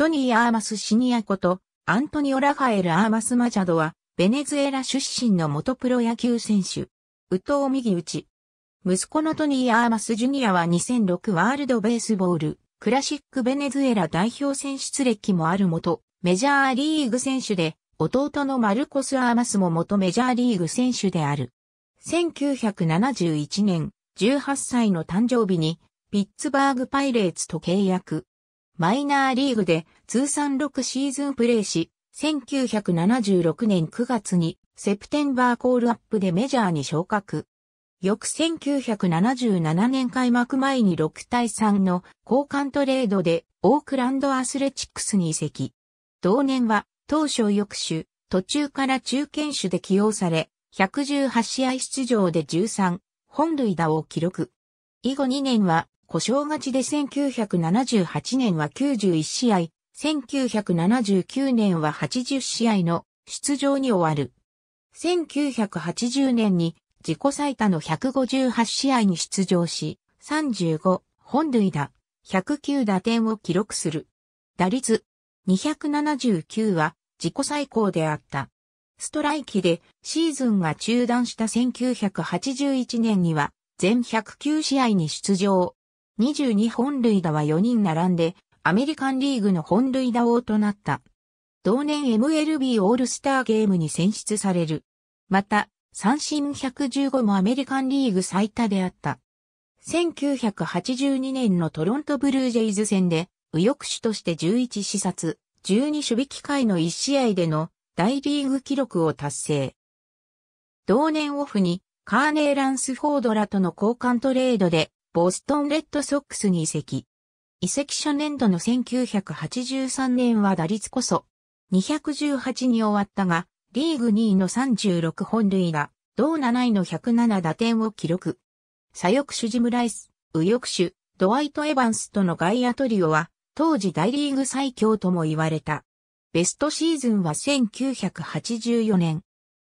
トニー・アーマス・シニアことアントニオ・ラファエル・アーマス・マジャドはベネズエラ出身の元プロ野球選手。宇藤右打ち。息子のトニー・アーマス・ジュニアは2006ワールド・ベースボール、クラシック・ベネズエラ代表選出歴もある元、メジャーリーグ選手で、弟のマルコス・アーマスも元メジャーリーグ選手である。1971年、18歳の誕生日に、ピッツバーグパイレーツと契約。マイナーリーグで通算6シーズンプレーし、1976年9月にセプテンバーコールアップでメジャーに昇格。翌1977年開幕前に6対3の交換トレードでオークランドアスレチックスに移籍。同年は当初翌種、途中から中堅手で起用され、118試合出場で13本塁打を記録。以後2年は故障勝ちで1978年は91試合、1979年は80試合の出場に終わる。1980年に自己最多の158試合に出場し、35本塁打、109打点を記録する。打率279は自己最高であった。ストライキでシーズンが中断した1981年には全109試合に出場。22本塁打は4人並んでアメリカンリーグの本塁打王となった。同年 MLB オールスターゲームに選出される。また、三振115もアメリカンリーグ最多であった。1982年のトロントブルージェイズ戦で、右翼手として11視察、12守備機会の1試合での大リーグ記録を達成。同年オフにカーネー・ランスフォードらとの交換トレードでボストンレッドソックスに移籍。移籍初年度の1983年は打率こそ218に終わったが、リーグ2位の36本塁打、同7位の107打点を記録。左翼手ジムライス、右翼手、ドワイト・エヴァンスとの外野トリオは、当時大リーグ最強とも言われた。ベストシーズンは1984年。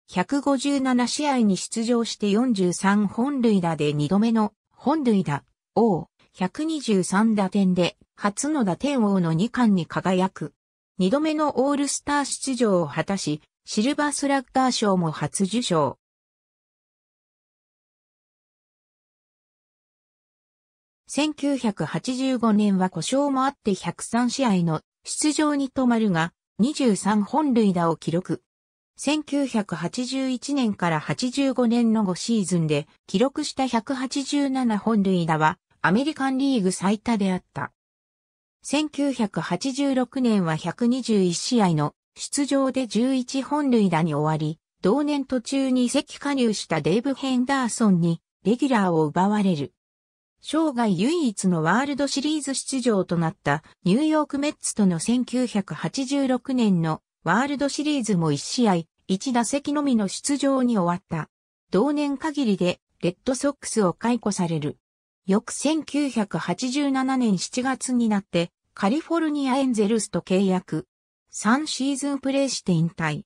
157試合に出場して43本塁打で2度目の本塁打王123打点で初の打点王の2冠に輝く。二度目のオールスター出場を果たし、シルバースラッガー賞も初受賞。1985年は故障もあって103試合の出場に止まるが、23本塁打を記録。1981年から85年の5シーズンで記録した187本塁打はアメリカンリーグ最多であった。1986年は121試合の出場で11本塁打に終わり、同年途中に移籍加入したデーブ・ヘンダーソンにレギュラーを奪われる。生涯唯一のワールドシリーズ出場となったニューヨークメッツとの1986年のワールドシリーズも1試合、1打席のみの出場に終わった。同年限りでレッドソックスを解雇される。翌1987年7月になってカリフォルニアエンゼルスと契約。3シーズンプレーして引退。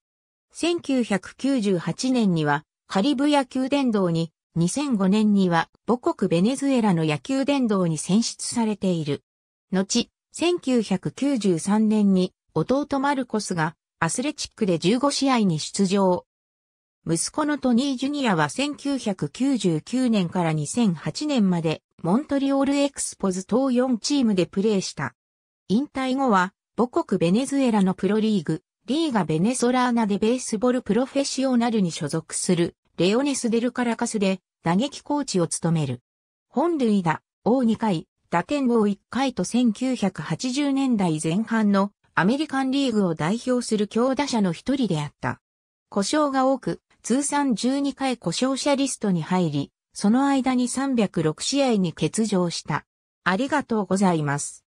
1998年にはカリブ野球殿堂に、2005年には母国ベネズエラの野球殿堂に選出されている。後、1993年に弟マルコスがアスレチックで15試合に出場。息子のトニー・ジュニアは1999年から2008年までモントリオールエクスポズ等4チームでプレーした。引退後は母国ベネズエラのプロリーグ、リーガ・ベネソラーナでベースボールプロフェッショナルに所属するレオネス・デル・カラカスで打撃コーチを務める。本塁打、王2回、打点王1回と1980年代前半のアメリカンリーグを代表する強打者の一人であった。故障が多く、通算12回故障者リストに入り、その間に306試合に欠場した。ありがとうございます。